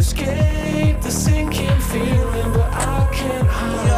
escape the sinking feeling, but I can't hide.